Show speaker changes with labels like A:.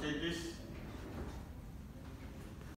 A: take this.